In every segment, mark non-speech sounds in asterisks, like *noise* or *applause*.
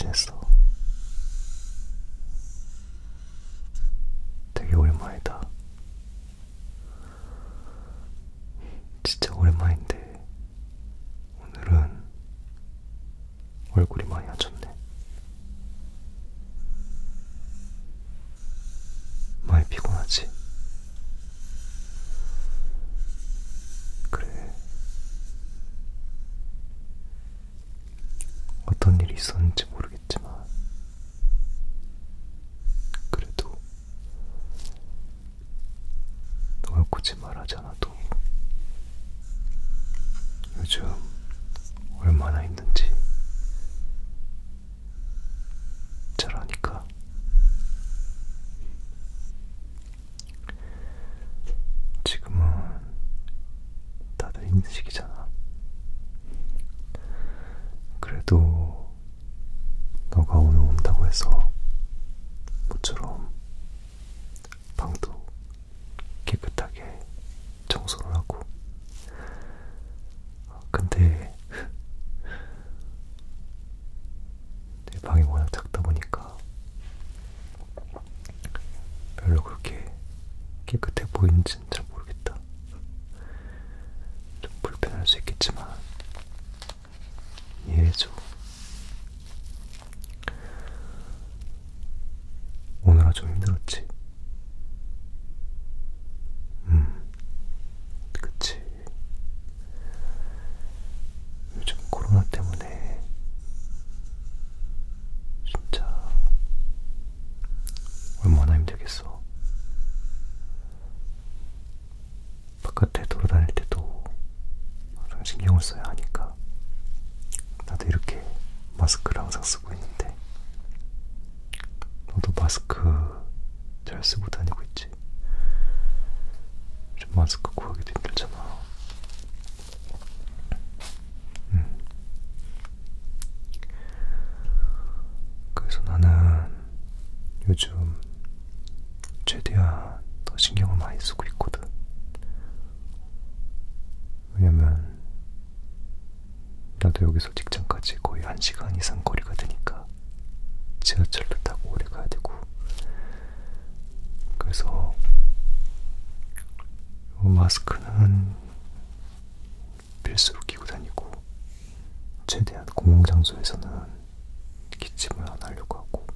지냈어? 되게 오랜만이다. 진짜 오랜만인데 오늘은 얼굴이 많이 안 좋네. 많이 피곤하지? 그래. 어떤 일이 있었는지 모르겠지만, 그래도 굳이 말하지 않아도 요즘 얼마나 힘든지 잘 아니까. 지금은 다들 힘든 시기잖아. 그래도 너가 오늘 온다고 해서 모처럼 방도 깨끗하게 청소를 하고 근데 내 방이 워낙 작다 보니까 별로 그렇게 깨끗해 보이는지는 잘 모르겠다. 좀 불편할 수 있겠지만 이해해줘. 오늘아 좀 힘들었지? 음, 그치. 요즘 코로나 때문에 진짜 힘들겠어. 바깥에 돌아다닐 때도 항상 신경을 써야 하니까 나도 이렇게 마스크를 항상 쓰고 있는데 너도 마스크 잘 쓰고 다니고 있지? 요즘 마스크 구하기도 힘들잖아. 음. 그래서 나는 요즘 최대한 더 신경을 많이 쓰고 있거든. 왜냐면 여기서 직장까지 거의 한 시간 이상 거리가 되니까 지하철도 타고 오래 가야 되고. 그래서 이 마스크는 필수로 끼고 다니고 최대한 공공장소에서는 기침을 안 하려고 하고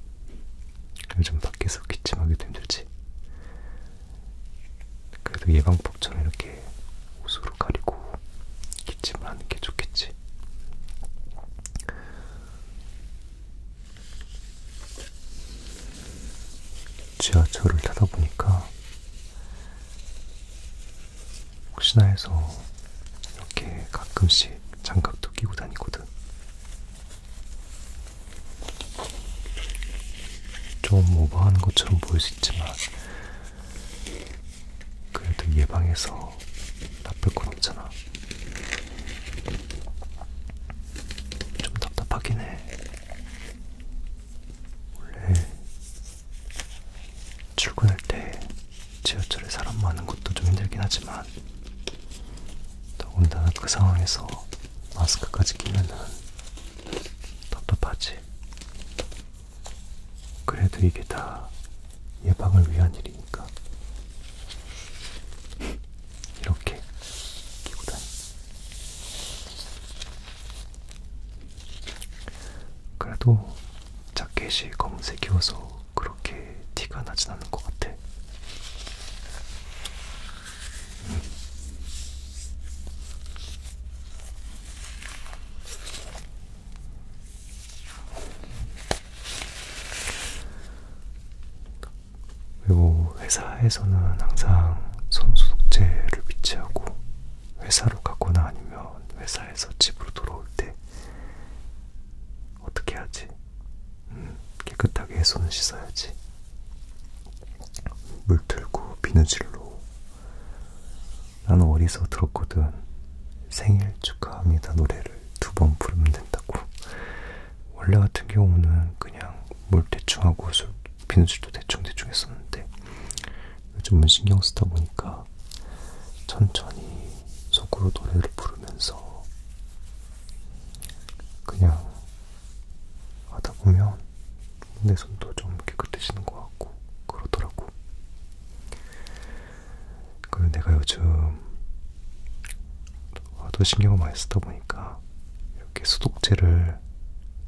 요즘 밖에서 기침하기도 힘들지. 그래도 예방법처럼 이렇게 옷으로 가리고 기침을 하는 게 좋겠지 지하철을 타다 보니까 혹시나 해서 이렇게 가끔씩 장갑도 끼고 다니거든. 좀 오버하는 것처럼 보일 수 있지만 그래도 예방해서 나쁠 건 없잖아. 좀 답답하긴 해. 원래 출근할 때 지하철에 사람 많은 것도 좀 힘들긴 하지만 더군다나 그 상황에서 마스크까지 끼면은 답답하지. 그래도 이게 다 예방을 위한 일이니까 이렇게 끼고 다니. 그래도 자켓이 검은색이어서 그렇게 티가 나진 않는 것 같아. 음. 그리고 회사에서는 항상 손소독제를 비치하고 회사로 가거나 아니면 회사에서 집으로 돌아올 때 어떻게 하지? 음, 깨끗하게 손을 씻어야지. 물 틀고 비누질로. 나는 어디서 들었거든. 생일 축하합니다 노래를 두번 부르면 된다고. 원래 같은 경우는 그냥 물 대충 하고 술, 비누질도 대충 대충 했었는데 요즘은 신경 쓰다 보니까 천천히 속으로 노래를 부르면서 그냥 하다 보면 내 손도 좀 깨끗해지는 것 같고 그러더라고. 그리고 내가 요즘 하도 신경을 많이 쓰다 보니까 이렇게 소독제를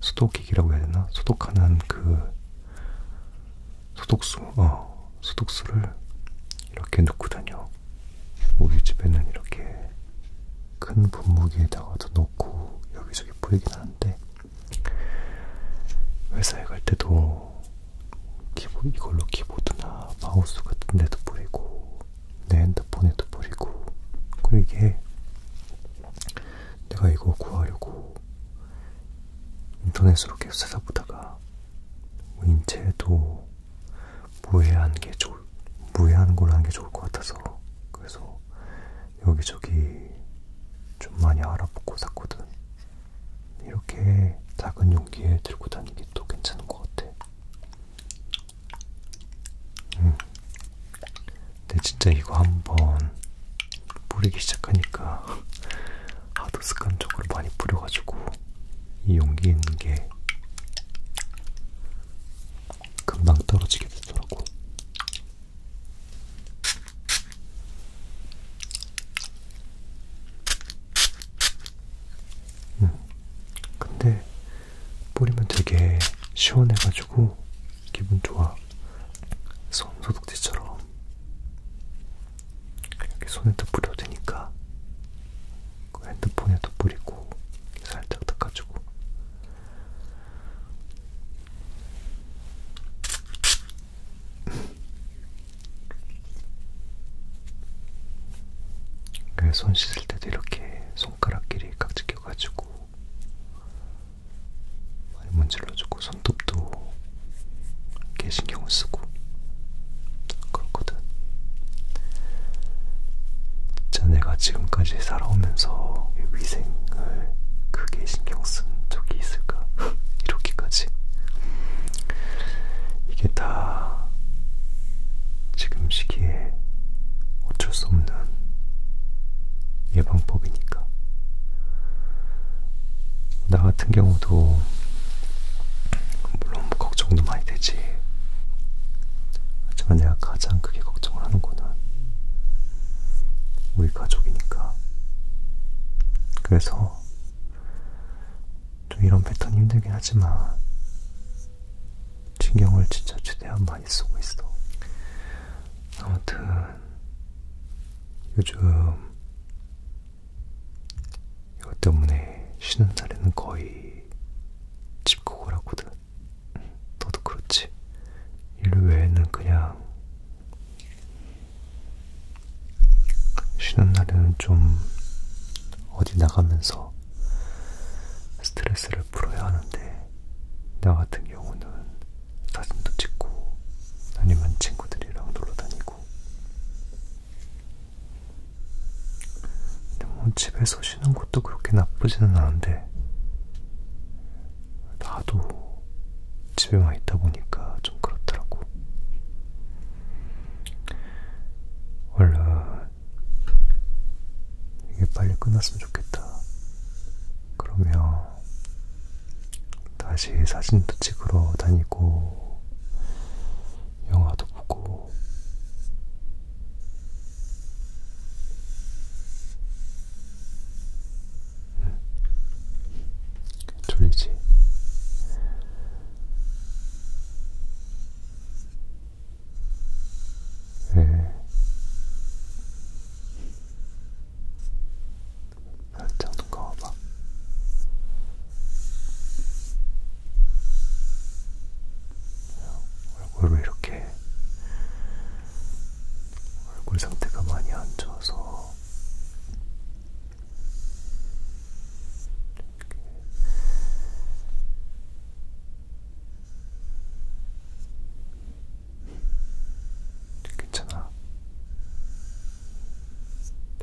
소독기기라고 해야 되나? 소독하는 그 소독수, 어, 소독수를 이렇게 넣고 다녀. 우리 집에는 이렇게 큰 분무기에다가도 넣고 여기저기 뿌리긴 하는데 회사에 갈 때도 키보, 이걸로 키보드나 마우스 같은 데도 뿌리고 내 핸드폰에도 뿌리고 그 이게 내가 이거 구하려고 인터넷으로 계속 찾아보다가 인체에도 무해한 게 좋을 무해한 걸 하는 게 좋을 것 같아서 그래서 여기저기 좀 많이 알아보고 샀거든. 이렇게 작은 용기에 들고 다니기 또 괜찮은 것 같아. 음. 근데 진짜 이거 한번 뿌리기 시작하니까 *laughs* 하도 습관적으로 많이 뿌려가지고 이 용기 있는 게 금방 떨어지게 되더라고. 음. 근데 뿌리면 되게 시원해가지고 기분 좋아. 손 소독제처럼 이렇게 손에도 뿌려도 되니까 그 핸드폰에도 뿌리고 살짝 닦아주고 손 씻을 때도 이렇게 손가락끼리 깍지 껴가지고 많이 문질러주고 손톱도 이렇게 신경을 쓰고 그렇거든. 진짜 지금까지 살아오면서 위생을 크게 신경 쓴 적이 있을까? *laughs* 이렇게까지. 이게 다 지금 시기에 어쩔 수 없는 예방법이니까. 나 같은 경우도 물론 걱정도 많이 되지. 하지만 내가 가장 크게 우리 가족이니까. 그래서 좀 이런 패턴이 힘들긴 하지만 신경을 진짜 최대한 많이 쓰고 있어. 아무튼 요즘 이것 때문에 쉬는 날에는 거의 집콕을 하거든. 너도 그렇지. 일 외에는 그냥 쉬는 날에는 좀 나가면서 스트레스를 풀어야 하는데 나 같은 경우는 사진도 찍고 아니면 친구들이랑 놀러 다니고 근데 뭐 집에서 쉬는 것도 그렇게 나쁘지는 않은데 나도 집에만 있다 보니까 좀 그렇더라고. 얼른 이게 빨리 끝났으면 좋겠다. 그러면 다시 사진도 찍으러 다니고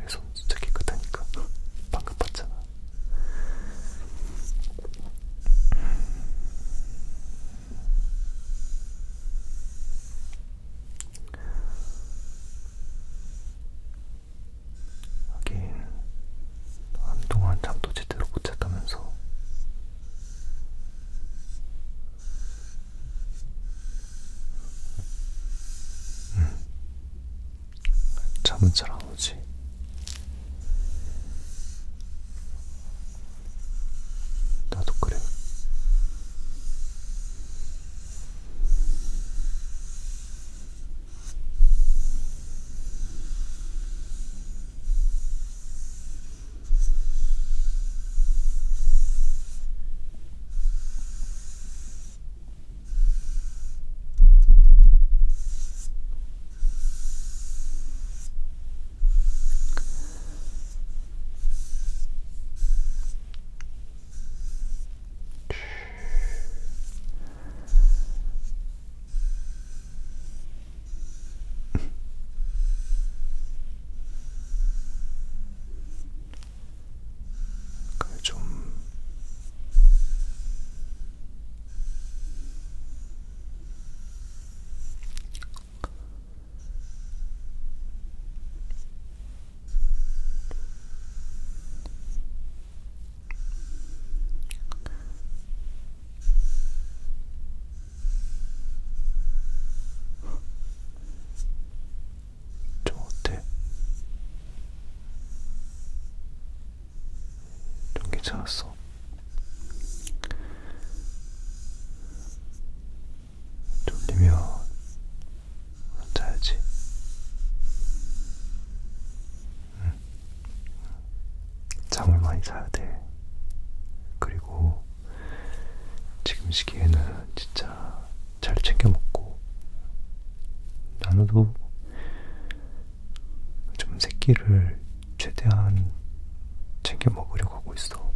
내 손 진짜 깨끗하니까 방금 봤잖아. 하긴 한동안 잠도 제대로 못 잤다면서. 음. 잠은 잘안 오지? 나도 그래. 그래 좀 좀 어때? 좀 괜찮았어. 졸리면 자야지. 응. 잠을 많이 자야 돼. 그리고 지금 시기에는 진짜 잘 챙겨 먹고 나눠도 좀 새끼를 최대한 챙겨 먹으려고 하고 있어.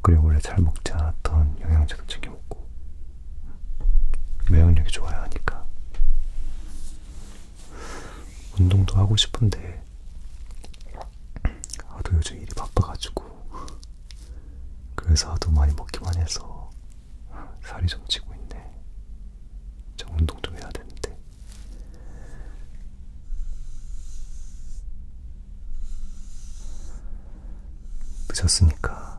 그리고 원래 잘 먹지 않았던 영양제도 챙겨 먹고 면역력이 좋아야 하니까 운동도 하고 싶은데 하도 요즘 일이 바빠가지고 그래서 하도 많이 먹기만 해서 살이 좀 찌고 있네. 저 운동 좀 해야 되는데. 늦었으니까